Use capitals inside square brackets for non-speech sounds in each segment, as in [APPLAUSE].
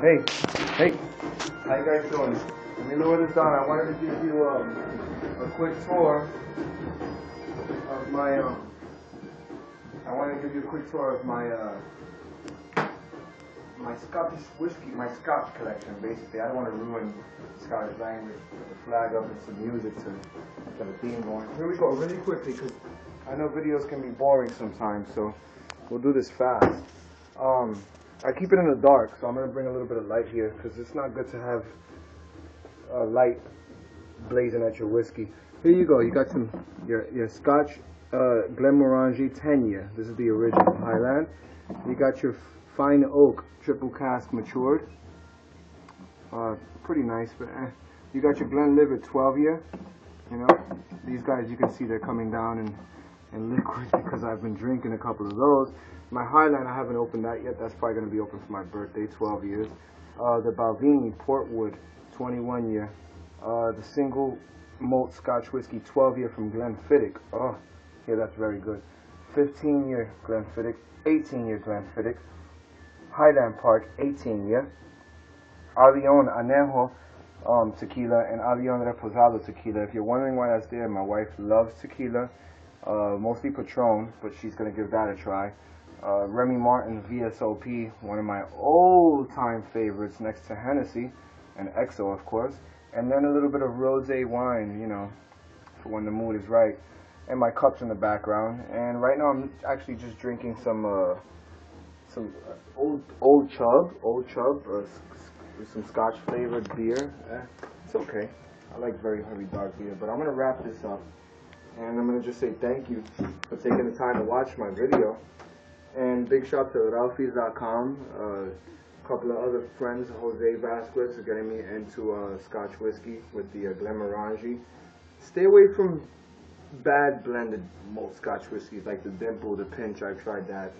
Hey, hey, how you guys doing? Let me lower this on. I wanted to give you um, a quick tour of my um. I wanted to give you a quick tour of my uh, my Scottish whiskey, my Scotch collection. Basically, I don't want to ruin Scottish language. The flag up and some music to get a theme going. Here we go, really quickly, because I know videos can be boring sometimes. So we'll do this fast. Um, I keep it in the dark, so I'm gonna bring a little bit of light here because it's not good to have a light blazing at your whiskey. Here you go. You got some your your Scotch uh, Glenmorangie 10 year. This is the original Highland. You got your fine oak triple cask matured. Uh, pretty nice, but eh. you got your Glenlivet 12 year. You know, these guys you can see they're coming down in in liquid because I've been drinking a couple of those. My Highland, I haven't opened that yet. That's probably going to be open for my birthday, 12 years. Uh, the Balvenie Portwood, 21 year. Uh, the single malt Scotch whiskey, 12 year from Glenfiddich. Oh, yeah, that's very good. 15 year Glenfiddich, 18 year Glenfiddich. Highland Park, 18 year. Avion Anejo um, tequila and Avion Reposado tequila. If you're wondering why that's there, my wife loves tequila, uh, mostly Patron, but she's going to give that a try. Uh, Remy Martin VSOP, one of my old time favorites next to Hennessy and XO, of course. And then a little bit of rose wine, you know, for when the mood is right. And my cups in the background. And right now I'm actually just drinking some uh, some old old chub, old chub, uh, some Scotch flavored beer. Eh, it's okay. I like very heavy dark beer, but I'm gonna wrap this up, and I'm gonna just say thank you for taking the time to watch my video. And big shout out to Ralfy's.com. Uh, a couple of other friends, Jose Vasquez, are getting me into uh, Scotch whiskey with the uh, Glenmorangie. Stay away from bad blended malt Scotch whiskeys like the Dimple, the Pinch. I've tried that.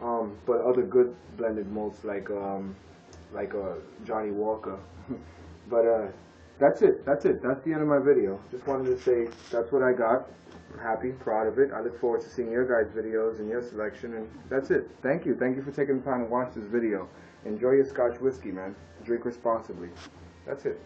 Um, but other good blended malts like um, like uh, Johnnie Walker. [LAUGHS] but uh, that's it. That's it. That's the end of my video. Just wanted to say that's what I got. I'm happy, proud of it. I look forward to seeing your guys' videos and your selection. And that's it. Thank you. Thank you for taking the time to watch this video. Enjoy your Scotch whiskey, man. Drink responsibly. That's it.